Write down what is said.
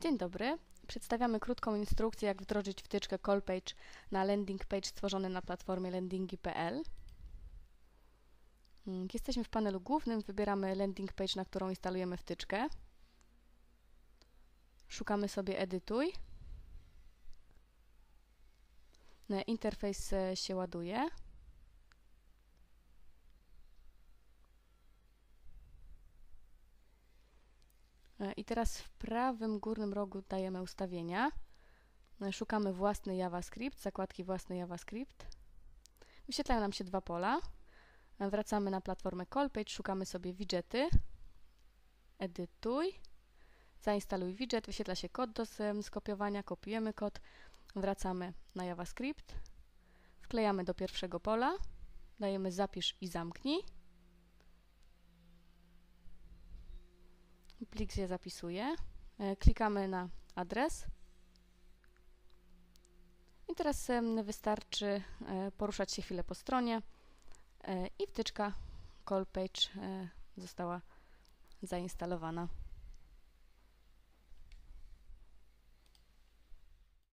Dzień dobry. Przedstawiamy krótką instrukcję, jak wdrożyć wtyczkę Callpage na landing page stworzony na platformie landingi.pl. Mm, Jesteśmy w panelu głównym, wybieramy landing page, na którą instalujemy wtyczkę. Szukamy sobie edytuj. Interfejs e, się ładuje. I teraz w prawym górnym rogu dajemy ustawienia. E, Szukamy własny JavaScript, zakładki własny JavaScript. Wyświetlają nam się dwa pola. E, Wracamy na platformę Callpage, szukamy sobie widgety. Edytuj. Zainstaluj widget, wyświetla się kod do skopiowania, kopiujemy kod, wracamy na JavaScript, wklejamy do pierwszego pola, dajemy zapisz i zamknij. Plik się zapisuje. Klikamy na adres. I teraz wystarczy e, poruszać się chwilę po stronie e, i wtyczka Callpage e, została zainstalowana.